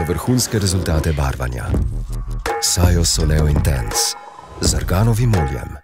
za vrhunske rezultate barvanja. Sajo Soleo Intense z arganovim oljem.